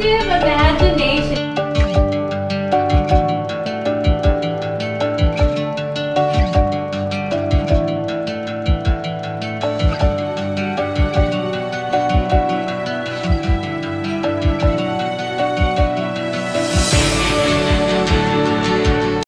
active imagination.